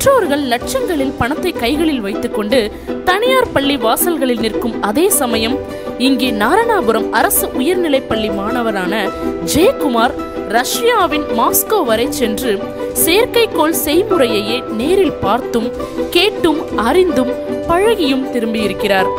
பெற்றோர்கள் லட்சங்களில் பணத்தை கைகளில் வைத்துக்கொண்டு தனியார் பள்ளி வாசல்களில் நிற்கும் அதே சமயம் இங்கே நாரணாபுரம் அரசு உயர்நிலைப் பள்ளி மாணவரான ஜெயக்குமார் ரஷ்யாவின் மாஸ்கோ வரை சென்று செயற்கைக்கோள் செய்முறையையே நேரில் பார்த்தும் கேட்டும் அறிந்தும் பழகியும் திரும்பியிருக்கிறார்.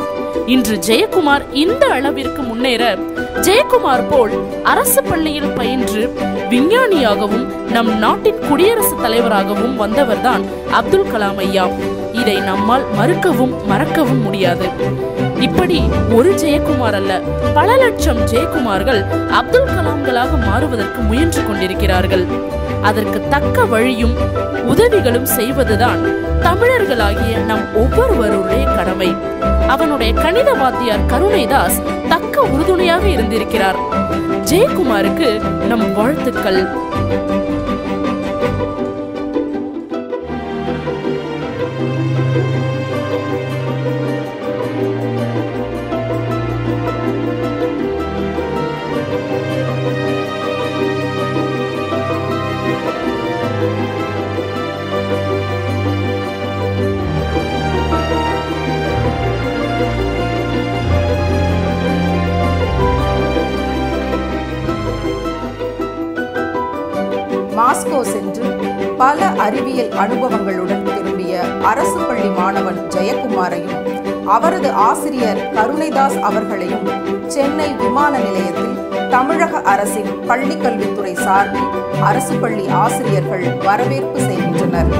இன்று ஜெயக்குமார் இந்த அளவிற்கு முன்னேற ஜெயக்குமார் போல் அரசு பள்ளியில் பயின்று விஞ்ஞானியாகவும் நம் நாட்டின் குடியரசுத் தலைவராகவும் வந்தவர்தான் அப்துல் கலாம் ஐயா. இதை நம்மால் மறுக்கவும் மறக்கவும் முடியாது. இப்படி ஒரு ஜெயக்குமார் அல்ல பல லட்சம் ஜெயக்குமார்கள் அப்துல் கலாம்களாக மாறுவதற்கு முயன்று கொண்டிருக்கிறார்கள். அதற்கு தக்க வழியும் உதவிகளும் செய்வதுதான் தமிழர்களாகிய நம் ஒவ்வொருவருடைய கடமை. அவனுடைய கணித வாத்தியார் கருணைதாஸ் தக்க உறுதுணையாக இருந்திருக்கிறார். ஜெயக்குமாருக்கு நம் வாழ்த்துக்கள். பல அறிவியல் அனுபவங்களுடன் திரும்பிய அரசு பள்ளி மாணவன் ஜெயக்குமாரையும் அவரது ஆசிரியர் கருணைதாஸ் அவர்களையும் சென்னை விமான நிலையத்தில் தமிழக அரசின் பள்ளிக்கல்வித்துறை சார்பில் அரசு பள்ளி ஆசிரியர்கள் வரவேற்பு செய்கின்றனர்.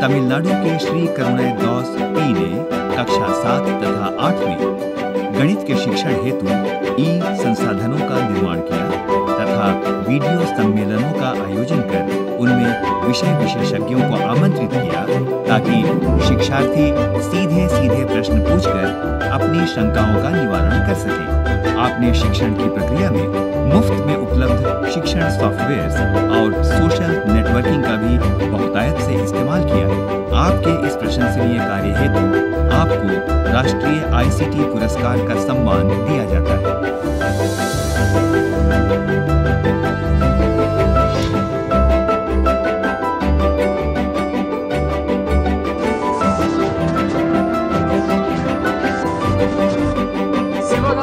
तमिलनाडु के श्री करुणय दास पी ने कक्षा सात तथा आठ में गणित के शिक्षण हेतु ई संसाधनों का निर्माण किया तथा वीडियो सम्मेलनों का आयोजन कर उनमें विषय विशेषज्ञों को आमंत्रित किया ताकि शिक्षार्थी सीधे सीधे प्रश्न पूछकर अपनी शंकाओं का निवारण कर सके। आपने शिक्षण की प्रक्रिया में मुफ़्त में उपलब्ध शिक्षण सॉफ्टवेयर और सोशल नेटवर्किंग का भी बहुतायत से इस्तेमाल किया आपके इस प्रशंसनीय कार्य हेतु आपको राष्ट्रीय आईसीटी पुरस्कार का सम्मान दिया जाता है।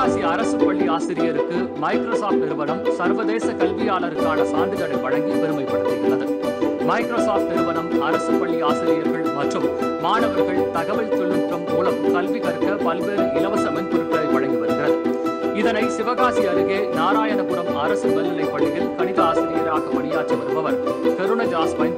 தென்காசி அரசு பள்ளி ஆசிரியருக்கு மைக்ரோசாப்ட் நிறுவனம் சர்வதேச கல்வியாளருக்கான சான்றிதழை வழங்கி பெருமைப்படுத்தியுள்ளது. மைக்ரோசாப்ட் நிறுவனம் அரசு பள்ளி ஆசிரியர்கள் மற்றும் மாணவர்கள் தகவல் தொழில்நுட்பம் மூலம் கல்வி கற்க பல்வேறு இலவச மென்பொருட்களை வழங்கி வருகிறது. இதனை சிவகாசி அருகே நாராயணபுரம் அரசு மேல்நிலைப் பள்ளியில் கணித ஆசிரியராக பணியாற்றி வருபவர் கருணஜாஸ் பயன்படுத்திக்